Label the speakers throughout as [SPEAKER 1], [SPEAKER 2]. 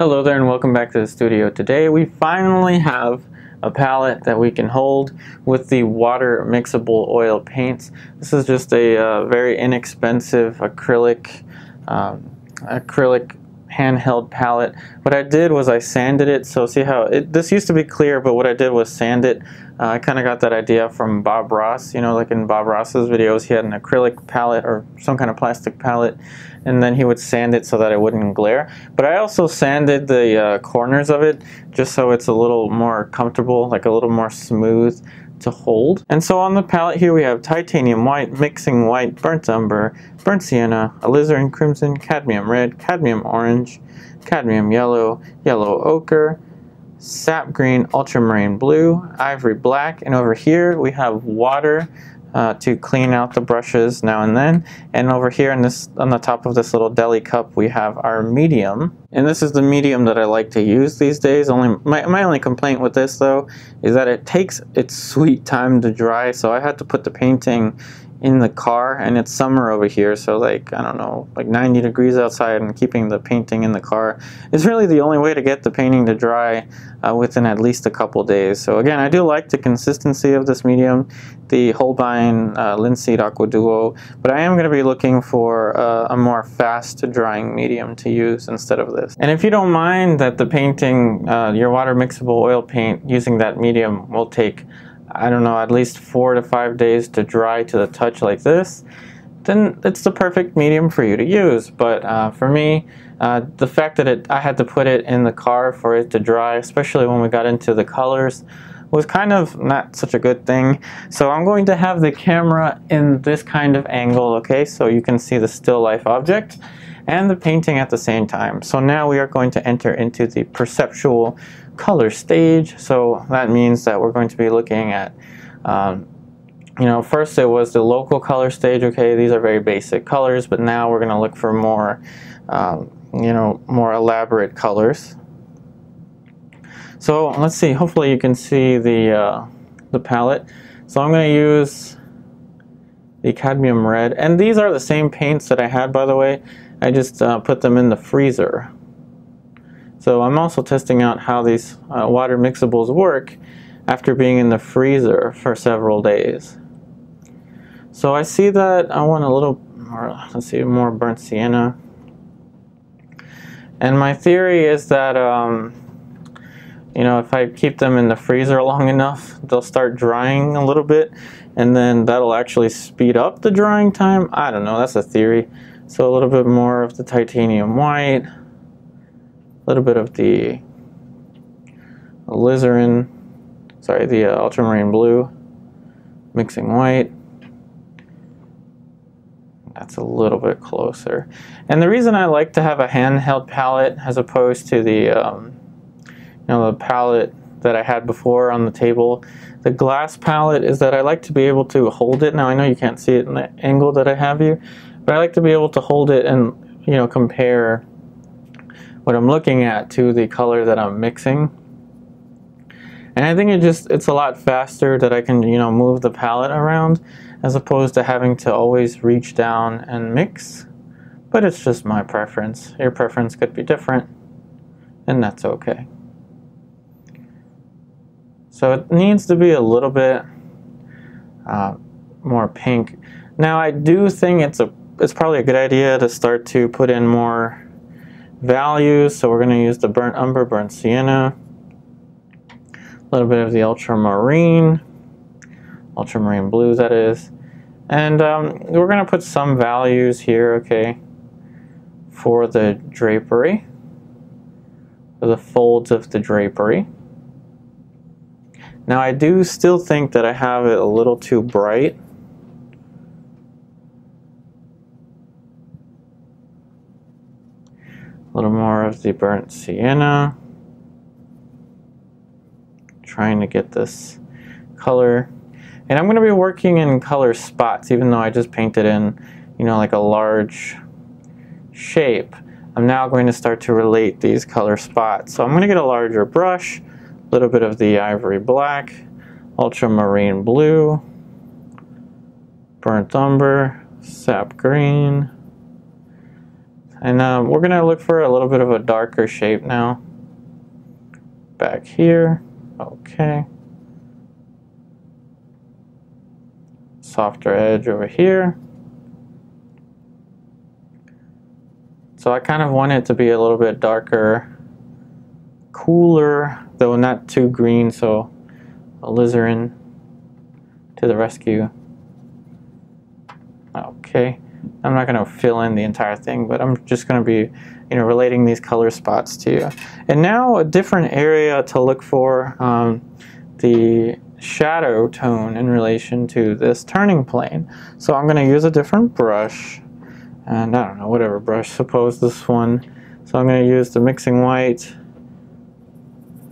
[SPEAKER 1] Hello there and welcome back to the studio. Today we finally have a palette that we can hold with the water mixable oil paints. This is just a uh, very inexpensive acrylic um, acrylic handheld palette. What I did was I sanded it. So see how it, this used to be clear, but what I did was sand it. Uh, I kind of got that idea from Bob Ross. You know, like in Bob Ross's videos, he had an acrylic palette or some kind of plastic palette, and then he would sand it so that it wouldn't glare. But I also sanded the uh, corners of it just so it's a little more comfortable, like a little more smooth to hold. And so on the palette here we have titanium white, mixing white, burnt umber, burnt sienna, alizarin crimson, cadmium red, cadmium orange, cadmium yellow, yellow ochre, sap green, ultramarine blue, ivory black, and over here we have water uh, to clean out the brushes now and then. And over here in this, on the top of this little deli cup, we have our medium. And this is the medium that I like to use these days. Only my, my only complaint with this though is that it takes its sweet time to dry. So I had to put the painting in the car and it's summer over here so like I don't know like 90 degrees outside and keeping the painting in the car. Is really the only way to get the painting to dry uh, within at least a couple days. So again I do like the consistency of this medium the Holbein uh, Linseed Aqua Duo but I am going to be looking for uh, a more fast drying medium to use instead of this. And if you don't mind that the painting uh, your water mixable oil paint using that medium will take I don't know, at least four to five days to dry to the touch like this, then it's the perfect medium for you to use. But uh, for me, uh, the fact that it, I had to put it in the car for it to dry, especially when we got into the colors, was kind of not such a good thing. So I'm going to have the camera in this kind of angle, okay, so you can see the still life object and the painting at the same time. So now we are going to enter into the perceptual color stage. So that means that we're going to be looking at, um, you know, first it was the local color stage. Okay, these are very basic colors, but now we're going to look for more, um, you know, more elaborate colors. So let's see, hopefully you can see the, uh, the palette. So I'm going to use the cadmium red, and these are the same paints that I had by the way. I just uh, put them in the freezer. So I'm also testing out how these uh, water mixables work after being in the freezer for several days. So I see that I want a little more, let's see, more burnt sienna. And my theory is that, um, you know, if I keep them in the freezer long enough, they'll start drying a little bit, and then that'll actually speed up the drying time. I don't know, that's a theory. So a little bit more of the titanium white, little bit of the alizarin, sorry, the uh, ultramarine blue, mixing white. That's a little bit closer. And the reason I like to have a handheld palette as opposed to the, um, you know, the palette that I had before on the table, the glass palette is that I like to be able to hold it. Now I know you can't see it in the angle that I have you, but I like to be able to hold it and you know compare what I'm looking at to the color that I'm mixing. And I think it just it's a lot faster that I can you know move the palette around as opposed to having to always reach down and mix. But it's just my preference. Your preference could be different and that's okay. So it needs to be a little bit uh, more pink. Now I do think it's a it's probably a good idea to start to put in more values. So we're going to use the burnt umber, burnt sienna, a little bit of the ultramarine, ultramarine blue that is. And um, we're going to put some values here, okay, for the drapery, for the folds of the drapery. Now I do still think that I have it a little too bright. Little more of the burnt sienna. Trying to get this color. And I'm going to be working in color spots, even though I just painted in, you know, like a large shape. I'm now going to start to relate these color spots. So I'm going to get a larger brush, a little bit of the ivory black, ultramarine blue, burnt umber, sap green, And um, we're going to look for a little bit of a darker shape now. Back here. Okay. Softer edge over here. So I kind of want it to be a little bit darker, cooler, though not too green, so alizarin to the rescue. Okay, I'm not going to fill in the entire thing, but I'm just going to be, you know, relating these color spots to you. And now a different area to look for um, the shadow tone in relation to this turning plane. So I'm going to use a different brush, and I don't know, whatever brush, suppose this one. So I'm going to use the mixing white,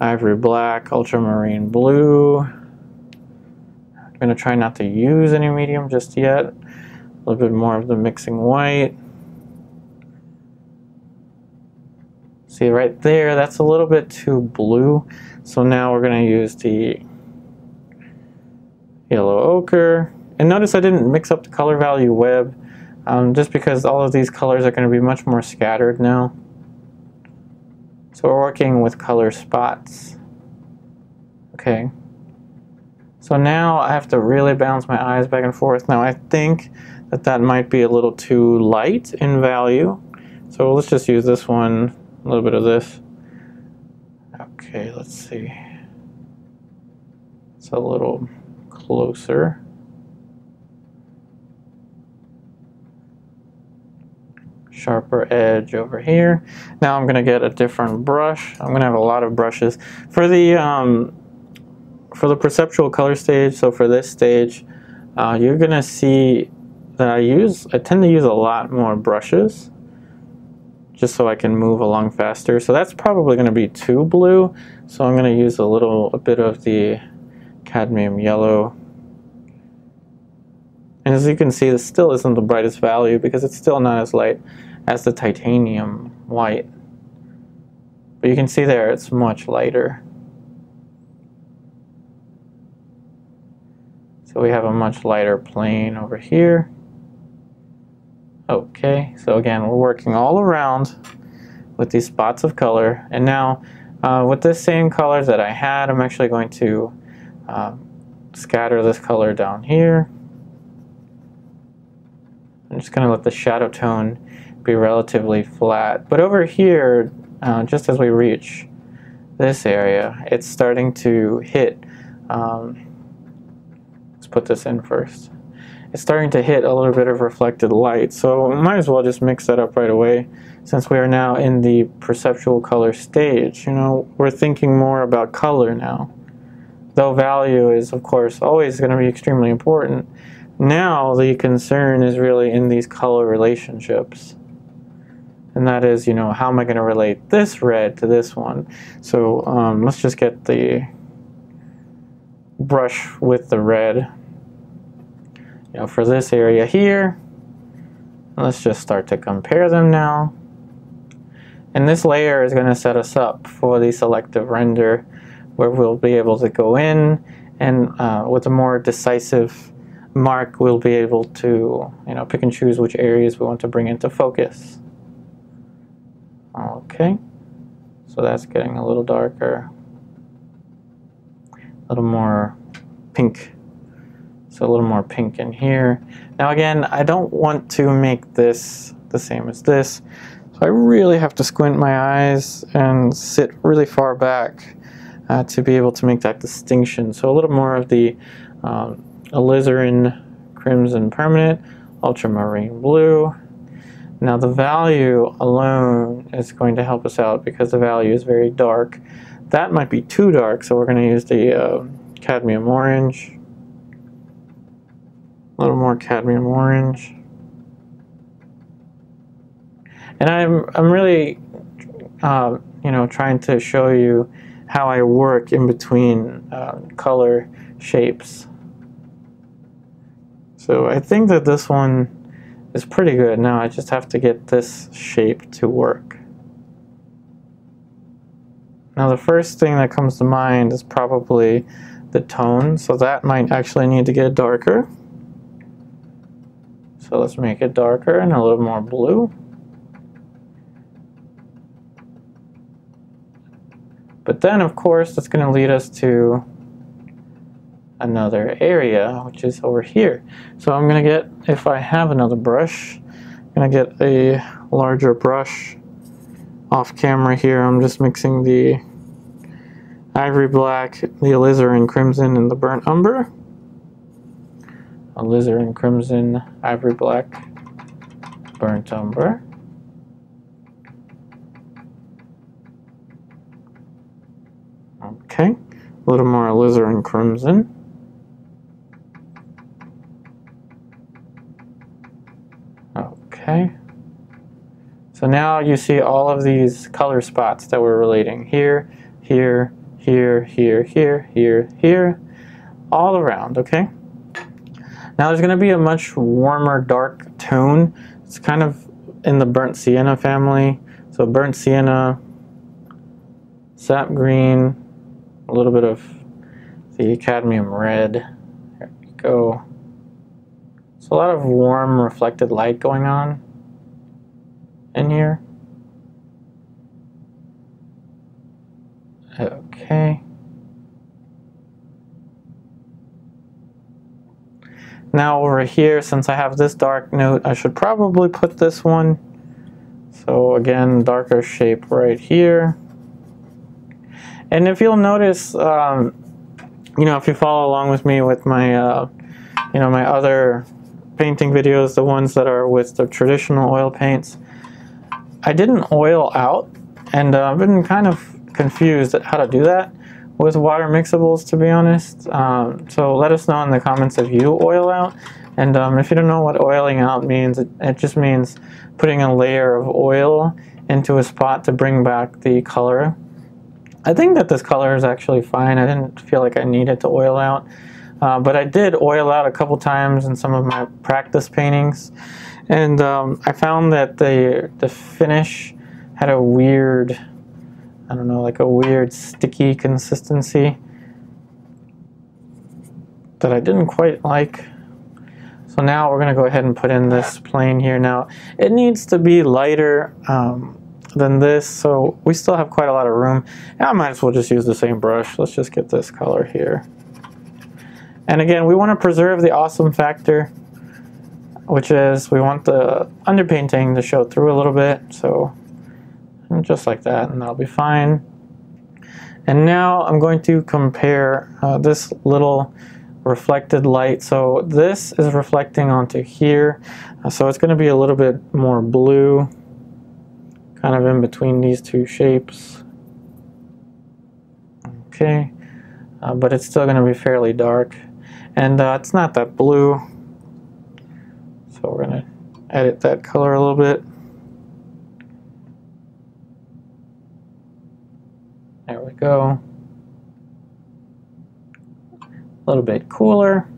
[SPEAKER 1] ivory black, ultramarine blue. I'm going to try not to use any medium just yet a little bit more of the mixing white. See right there, that's a little bit too blue. So now we're going to use the yellow ochre. And notice I didn't mix up the color value web um, just because all of these colors are going to be much more scattered now. So we're working with color spots. Okay. So now I have to really bounce my eyes back and forth. Now I think that that might be a little too light in value. So let's just use this one, a little bit of this. Okay, let's see. It's a little closer. Sharper edge over here. Now I'm going to get a different brush. I'm going to have a lot of brushes. For the, um, for the perceptual color stage, so for this stage, uh, you're going to see that I use, I tend to use a lot more brushes just so I can move along faster. So that's probably going to be too blue. So I'm going to use a little a bit of the cadmium yellow. And as you can see, this still isn't the brightest value because it's still not as light as the titanium white. But you can see there it's much lighter. So we have a much lighter plane over here. Okay, so again, we're working all around with these spots of color. And now, uh, with this same color that I had, I'm actually going to uh, scatter this color down here. I'm just going to let the shadow tone be relatively flat. But over here, uh, just as we reach this area, it's starting to hit. Um, let's put this in first it's starting to hit a little bit of reflected light. So might as well just mix that up right away since we are now in the perceptual color stage. You know, we're thinking more about color now. Though value is, of course, always going to be extremely important, now the concern is really in these color relationships. And that is, you know, how am I going to relate this red to this one? So um, let's just get the brush with the red you know, for this area here, let's just start to compare them now. And this layer is going to set us up for the selective render where we'll be able to go in and uh, with a more decisive mark we'll be able to you know pick and choose which areas we want to bring into focus. Okay, so that's getting a little darker, a little more pink so a little more pink in here. Now again, I don't want to make this the same as this. So I really have to squint my eyes and sit really far back uh, to be able to make that distinction. So a little more of the um, alizarin crimson permanent, ultramarine blue. Now the value alone is going to help us out because the value is very dark. That might be too dark, so we're going to use the uh, cadmium orange a little more cadmium orange. And I'm, I'm really, uh, you know, trying to show you how I work in between uh, color shapes. So I think that this one is pretty good. Now I just have to get this shape to work. Now the first thing that comes to mind is probably the tone, so that might actually need to get darker. So let's make it darker and a little more blue. But then, of course, that's going to lead us to another area, which is over here. So I'm going to get, if I have another brush, I'm going to get a larger brush off camera here. I'm just mixing the ivory black, the alizarin crimson, and the burnt umber. Alizarin crimson, ivory black, burnt umber. Okay, a little more alizarin crimson. Okay. So now you see all of these color spots that we're relating here, here, here, here, here, here, here, all around, okay? Now there's going to be a much warmer dark tone. It's kind of in the burnt sienna family. So burnt sienna, sap green, a little bit of the cadmium red. There we go. So a lot of warm reflected light going on in here. Okay. Now over here, since I have this dark note, I should probably put this one. So again, darker shape right here. And if you'll notice, um, you know, if you follow along with me with my, uh, you know, my other painting videos, the ones that are with the traditional oil paints, I didn't oil out, and uh, I've been kind of confused at how to do that with water mixables, to be honest. Um, so let us know in the comments if you oil out. And um, if you don't know what oiling out means, it, it just means putting a layer of oil into a spot to bring back the color. I think that this color is actually fine. I didn't feel like I needed to oil out. Uh, but I did oil out a couple times in some of my practice paintings, and um, I found that the the finish had a weird, I don't know, like a weird sticky consistency that I didn't quite like. So now we're going to go ahead and put in this plane here. Now it needs to be lighter um, than this, so we still have quite a lot of room. I might as well just use the same brush. Let's just get this color here. And again, we want to preserve the awesome factor, which is we want the underpainting to show through a little bit. So just like that, and that'll be fine. And now I'm going to compare uh, this little reflected light. So this is reflecting onto here. Uh, so it's going to be a little bit more blue, kind of in between these two shapes. Okay, uh, but it's still going to be fairly dark. And uh, it's not that blue. So we're going to edit that color a little bit. Go. A little bit cooler.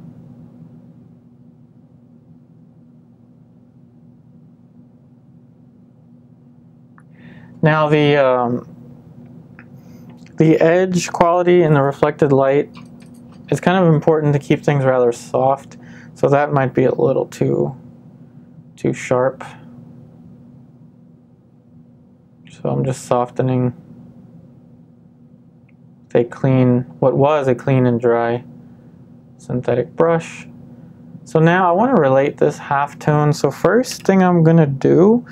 [SPEAKER 1] Now the um, the edge quality and the reflected light it's kind of important to keep things rather soft. So that might be a little too, too sharp. So I'm just softening a clean, what was a clean and dry synthetic brush. So now I want to relate this half tone. So first thing I'm going to do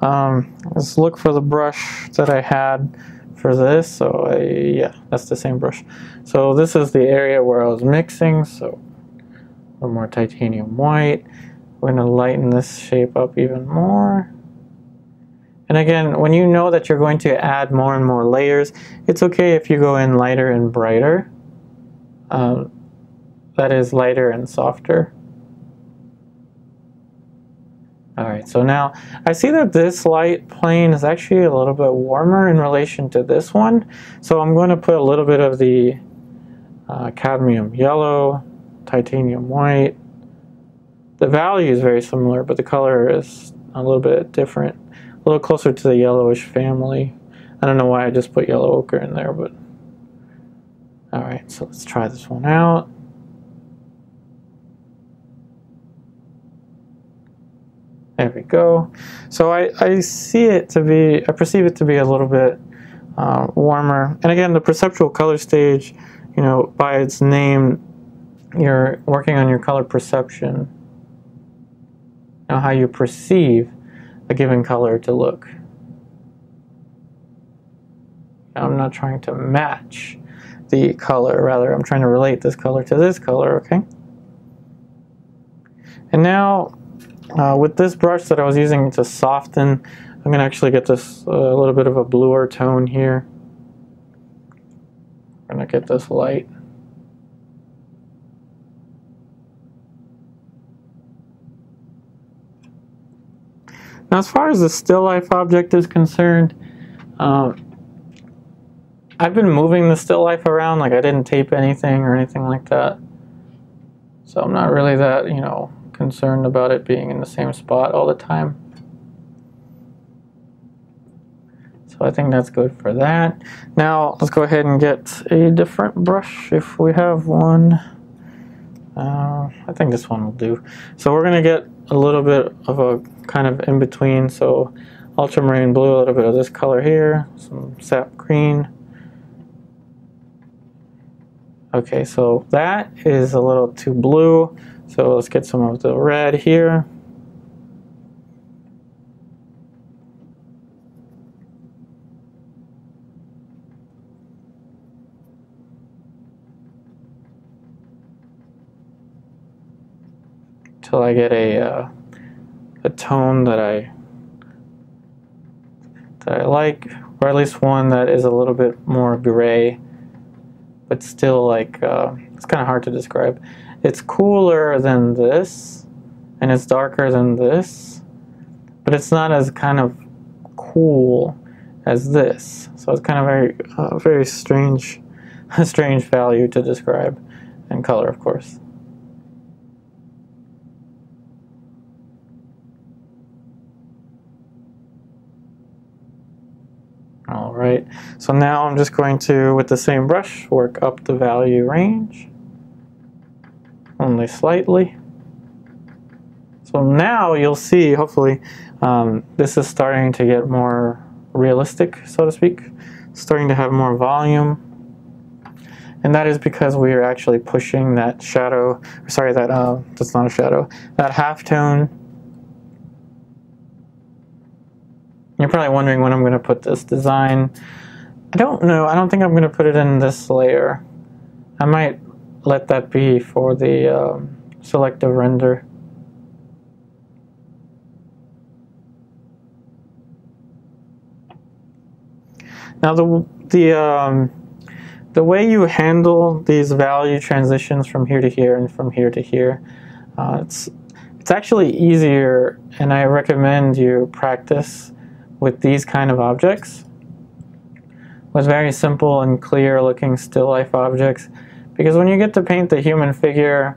[SPEAKER 1] um, is look for the brush that I had for this. So I, yeah, that's the same brush. So this is the area where I was mixing. So a little more titanium white. We're going to lighten this shape up even more. And again, when you know that you're going to add more and more layers, it's okay if you go in lighter and brighter. Um, that is lighter and softer. Alright, so now I see that this light plane is actually a little bit warmer in relation to this one. So I'm going to put a little bit of the uh, cadmium yellow, titanium white. The value is very similar, but the color is a little bit different. A little closer to the yellowish family. I don't know why I just put yellow ochre in there, but... Alright, so let's try this one out. There we go. So I, I see it to be, I perceive it to be a little bit uh, warmer. And again, the perceptual color stage, you know, by its name, you're working on your color perception. Now, how you perceive a given color to look. I'm not trying to match the color, rather I'm trying to relate this color to this color, okay? And now, uh, with this brush that I was using to soften, I'm going to actually get this a uh, little bit of a bluer tone here. I'm going to get this light. Now, as far as the still life object is concerned, um, I've been moving the still life around, like I didn't tape anything or anything like that. So I'm not really that, you know, concerned about it being in the same spot all the time. So I think that's good for that. Now let's go ahead and get a different brush if we have one. Uh, I think this one will do. So we're going to get a little bit of a kind of in between. So ultramarine blue, a little bit of this color here, some sap green. Okay, so that is a little too blue. So let's get some of the red here. Till I get a uh, a tone that I that I like, or at least one that is a little bit more gray, but still like uh, it's kind of hard to describe. It's cooler than this, and it's darker than this, but it's not as kind of cool as this. So it's kind of very, uh, very strange, a strange value to describe, and color, of course. All right, so now I'm just going to, with the same brush, work up the value range only slightly. So now you'll see, hopefully, um, this is starting to get more realistic, so to speak, starting to have more volume. And that is because we are actually pushing that shadow, sorry, that uh, that's not a shadow, that half tone. You're probably wondering when I'm going to put this design. I don't know. I don't think I'm going to put it in this layer. I might let that be for the um, selective render. Now the the um, the way you handle these value transitions from here to here and from here to here, uh, it's it's actually easier, and I recommend you practice with these kind of objects, with very simple and clear looking still life objects because when you get to paint the human figure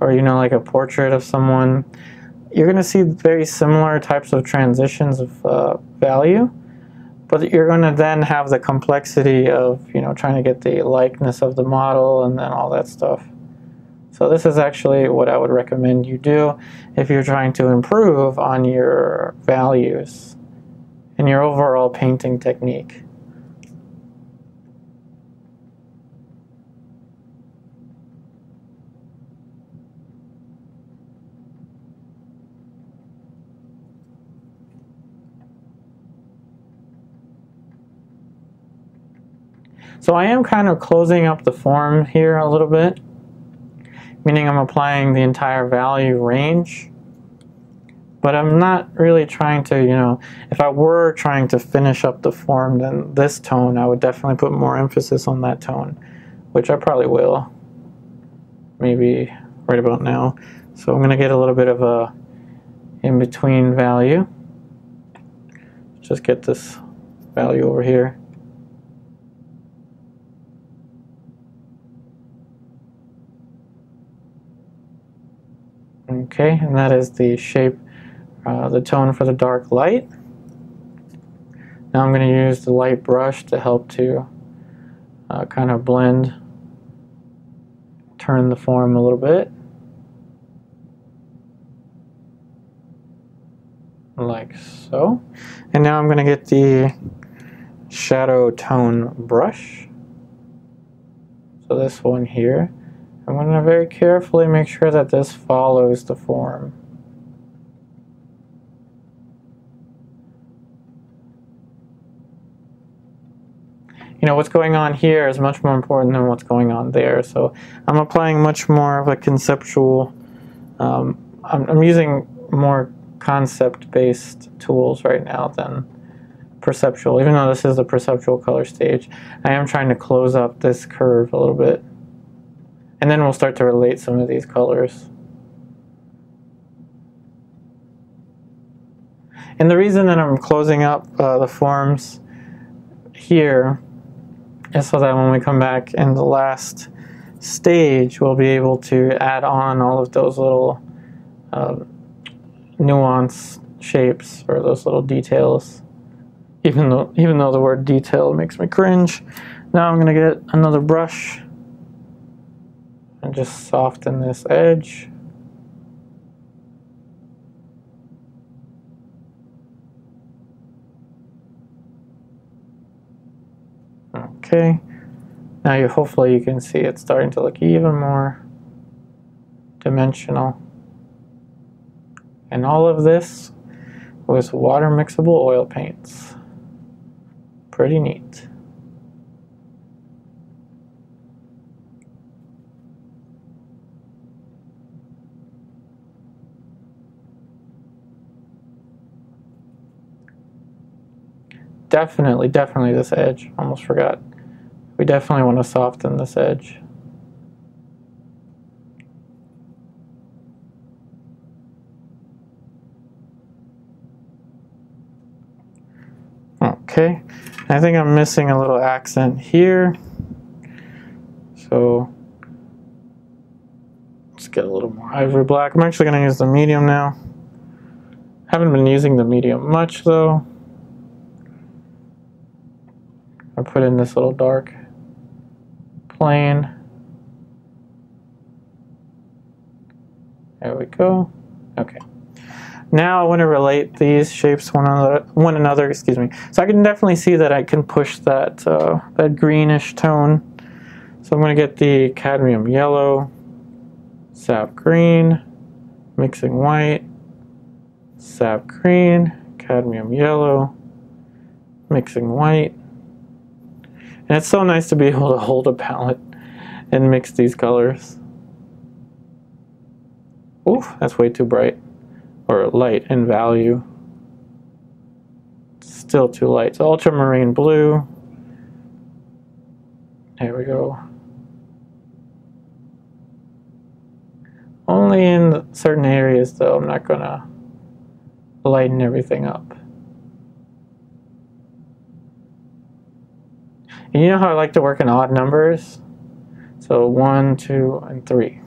[SPEAKER 1] or, you know, like a portrait of someone, you're going to see very similar types of transitions of uh, value. But you're going to then have the complexity of, you know, trying to get the likeness of the model and then all that stuff. So this is actually what I would recommend you do if you're trying to improve on your values and your overall painting technique. So I am kind of closing up the form here a little bit, meaning I'm applying the entire value range. But I'm not really trying to, you know, if I were trying to finish up the form, then this tone, I would definitely put more emphasis on that tone, which I probably will, maybe right about now. So I'm going to get a little bit of a in-between value. Just get this value over here. Okay, and that is the shape, uh, the tone for the dark light. Now I'm going to use the light brush to help to uh, kind of blend, turn the form a little bit. Like so. And now I'm going to get the shadow tone brush. So this one here. I'm going to very carefully make sure that this follows the form. You know, what's going on here is much more important than what's going on there. So I'm applying much more of a conceptual, um, I'm, I'm using more concept-based tools right now than perceptual. Even though this is the perceptual color stage, I am trying to close up this curve a little bit. And then we'll start to relate some of these colors. And the reason that I'm closing up uh, the forms here is so that when we come back in the last stage, we'll be able to add on all of those little uh, nuance shapes or those little details. Even though, even though the word detail makes me cringe. Now I'm going to get another brush and just soften this edge. Okay, now you hopefully you can see it's starting to look even more dimensional. And all of this with water mixable oil paints. Pretty neat. Definitely, definitely this edge. Almost forgot. We definitely want to soften this edge. Okay, I think I'm missing a little accent here. So let's get a little more ivory black. I'm actually going to use the medium now. Haven't been using the medium much though. I put in this little dark plane. There we go. Okay. Now I want to relate these shapes one another, one another. Excuse me. So I can definitely see that I can push that uh, that greenish tone. So I'm going to get the cadmium yellow, sap green, mixing white, sap green, cadmium yellow, mixing white, and it's so nice to be able to hold a palette and mix these colors. Oof, that's way too bright. Or light in value. Still too light. So ultramarine blue. There we go. Only in certain areas though, I'm not gonna lighten everything up. And you know how I like to work in odd numbers? So one, two, and three.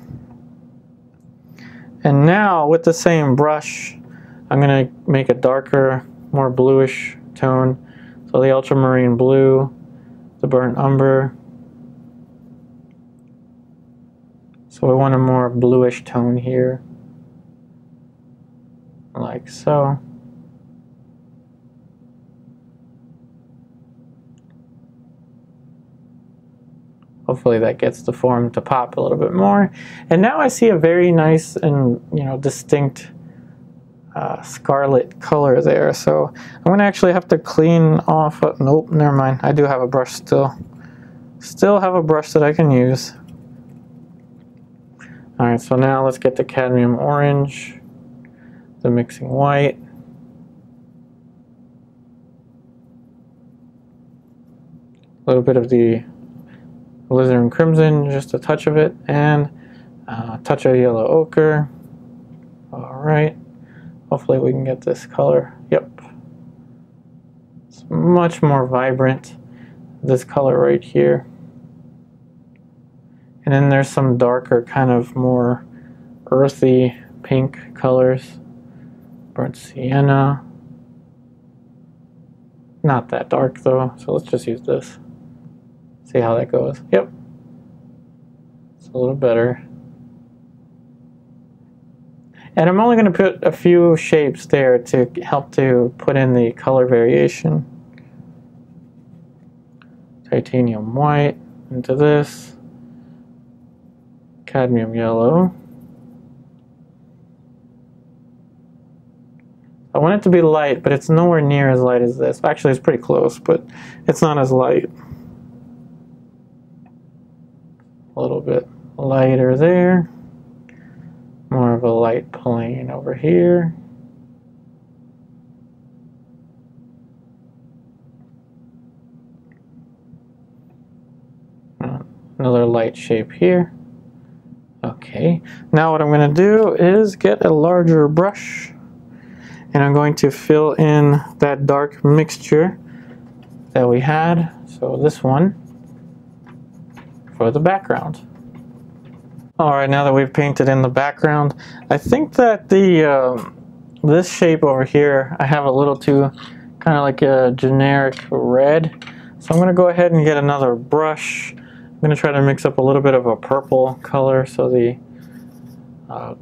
[SPEAKER 1] And now with the same brush, I'm going to make a darker, more bluish tone. So the ultramarine blue, the burnt umber. So we want a more bluish tone here, like so. Hopefully that gets the form to pop a little bit more. And now I see a very nice and you know distinct uh, scarlet color there. So I'm to actually have to clean off. Uh, nope, never mind. I do have a brush still. Still have a brush that I can use. Alright, so now let's get the cadmium orange, the mixing white. A little bit of the alizarin crimson, just a touch of it, and a touch of yellow ochre. All right, hopefully we can get this color. Yep, it's much more vibrant. This color right here. And then there's some darker, kind of more earthy pink colors. Burnt sienna. Not that dark though, so let's just use this. See how that goes. Yep. It's a little better. And I'm only going to put a few shapes there to help to put in the color variation. titanium white into this, cadmium yellow. I want it to be light, but it's nowhere near as light as this. Actually, it's pretty close, but it's not as light. A little bit lighter there. More of a light plane over here. Uh, another light shape here. Okay, now what I'm going to do is get a larger brush and I'm going to fill in that dark mixture that we had. So this one for the background. Alright, now that we've painted in the background, I think that the um, this shape over here, I have a little too kind of like a generic red. So I'm going to go ahead and get another brush. I'm going to try to mix up a little bit of a purple color. So the uh,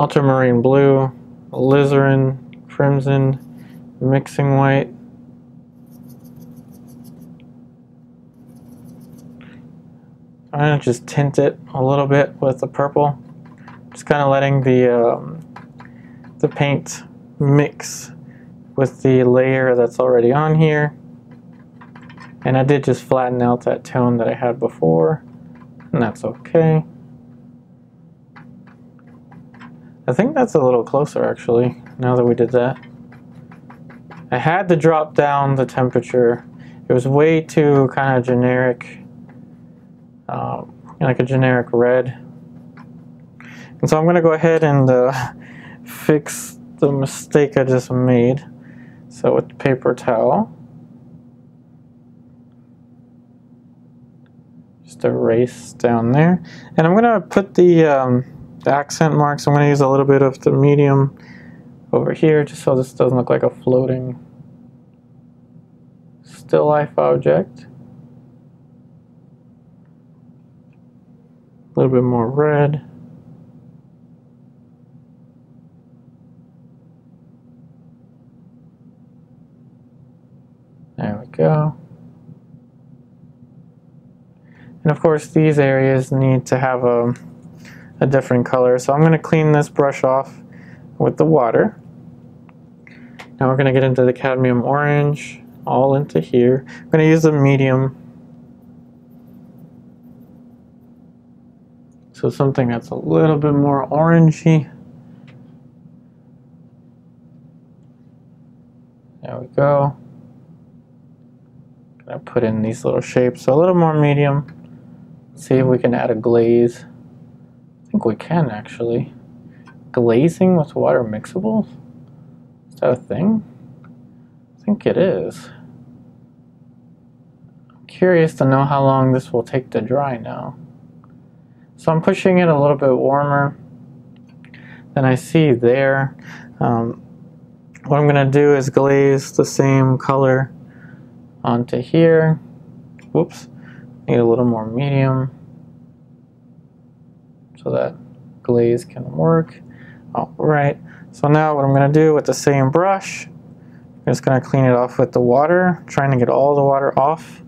[SPEAKER 1] ultramarine blue, alizarin, crimson, mixing white. I'm to just tint it a little bit with the purple. Just kind of letting the, um, the paint mix with the layer that's already on here. And I did just flatten out that tone that I had before, and that's okay. I think that's a little closer actually now that we did that. I had to drop down the temperature. It was way too kind of generic, um, like a generic red. And so I'm going to go ahead and uh, fix the mistake I just made. So with paper towel, just erase down there. And I'm going to put the, um, the accent marks, I'm going to use a little bit of the medium over here just so this doesn't look like a floating still life object. A little bit more red. There we go. And of course these areas need to have a, a different color. So I'm going to clean this brush off with the water. Now we're going to get into the cadmium orange, all into here. I'm going to use a medium. So something that's a little bit more orangey. There we go. Gonna put in these little shapes, so a little more medium. See if we can add a glaze. I think we can actually glazing with water mixables? Is that a thing? I think it is. I'm curious to know how long this will take to dry now. So I'm pushing it a little bit warmer than I see there. Um, what I'm going to do is glaze the same color onto here. Whoops, need a little more medium so that glaze can work. All right, so now what I'm gonna do with the same brush, I'm just gonna clean it off with the water, trying to get all the water off.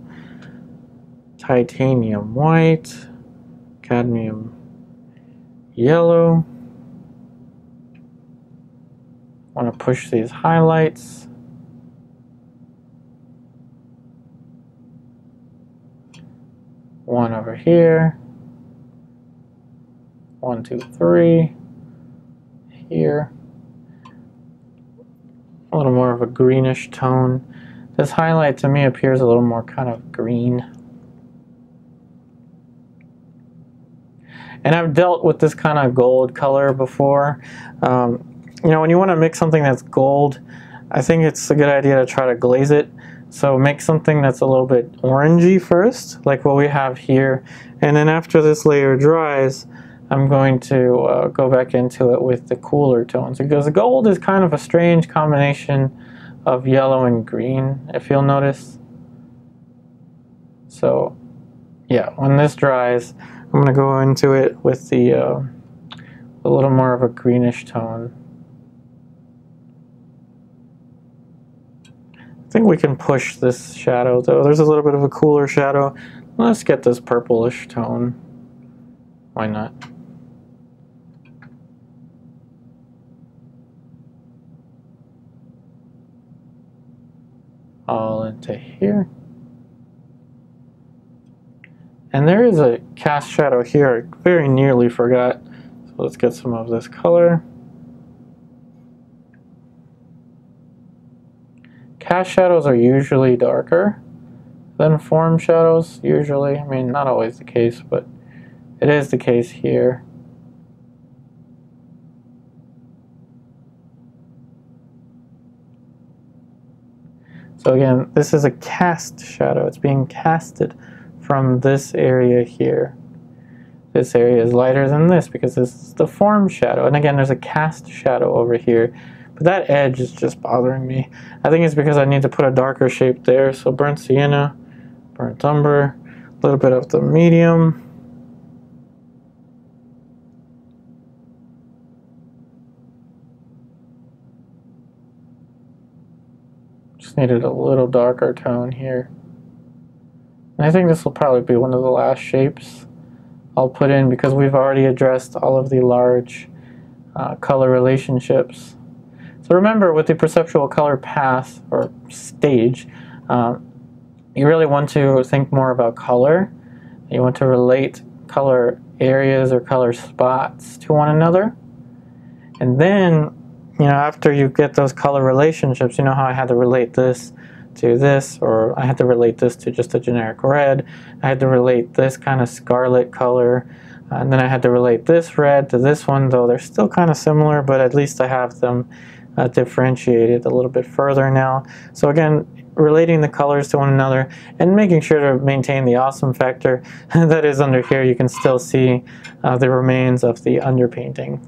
[SPEAKER 1] Titanium white, cadmium yellow. Want to push these highlights. One over here. One, two, three here. A little more of a greenish tone. This highlight to me appears a little more kind of green. And I've dealt with this kind of gold color before. Um, you know, when you want to mix something that's gold, I think it's a good idea to try to glaze it. So make something that's a little bit orangey first, like what we have here. And then after this layer dries, I'm going to uh, go back into it with the cooler tones because gold is kind of a strange combination of yellow and green, if you'll notice. So, yeah, when this dries, I'm going to go into it with the uh, a little more of a greenish tone. I think we can push this shadow though. There's a little bit of a cooler shadow. Let's get this purplish tone. Why not? All into here. And there is a cast shadow here. I very nearly forgot. So let's get some of this color. Cast shadows are usually darker than form shadows, usually. I mean, not always the case, but it is the case here. So again, this is a cast shadow. It's being casted from this area here. This area is lighter than this because this is the form shadow. And again, there's a cast shadow over here. But that edge is just bothering me. I think it's because I need to put a darker shape there. So burnt sienna, burnt umber, a little bit of the medium. Just needed a little darker tone here. And I think this will probably be one of the last shapes I'll put in because we've already addressed all of the large uh, color relationships. So remember with the perceptual color path or stage, um, you really want to think more about color. You want to relate color areas or color spots to one another. And then, you know, after you get those color relationships, you know how I had to relate this to this, or I had to relate this to just a generic red. I had to relate this kind of scarlet color, and then I had to relate this red to this one, though they're still kind of similar, but at least I have them uh, differentiated a little bit further now. So again, relating the colors to one another and making sure to maintain the awesome factor that is under here. You can still see uh, the remains of the underpainting.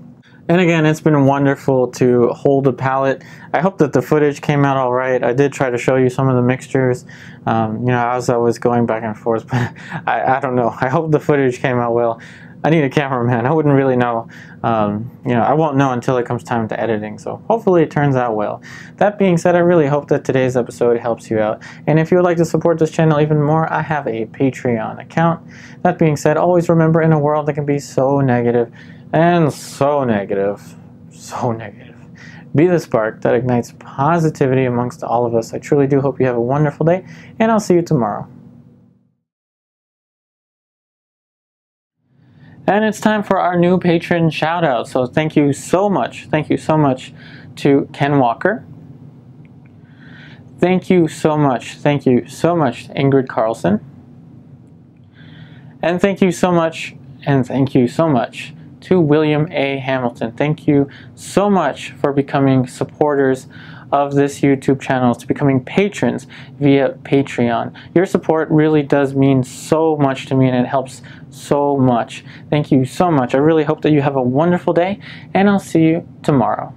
[SPEAKER 1] And again, it's been wonderful to hold a palette. I hope that the footage came out all right. I did try to show you some of the mixtures, um, you know, as I was going back and forth, but I, I don't know. I hope the footage came out well. I need a cameraman. I wouldn't really know. Um, you know, I won't know until it comes time to editing. So hopefully it turns out well. That being said, I really hope that today's episode helps you out. And if you would like to support this channel even more, I have a Patreon account. That being said, always remember in a world that can be so negative, and so negative, so negative. Be the spark that ignites positivity amongst all of us. I truly do hope you have a wonderful day, and I'll see you tomorrow. And it's time for our new patron shout out. So thank you so much. Thank you so much to Ken Walker. Thank you so much. Thank you so much, Ingrid Carlson. And thank you so much, and thank you so much to William A. Hamilton. Thank you so much for becoming supporters of this YouTube channel, to becoming patrons via Patreon. Your support really does mean so much to me and it helps so much. Thank you so much. I really hope that you have a wonderful day and I'll see you tomorrow.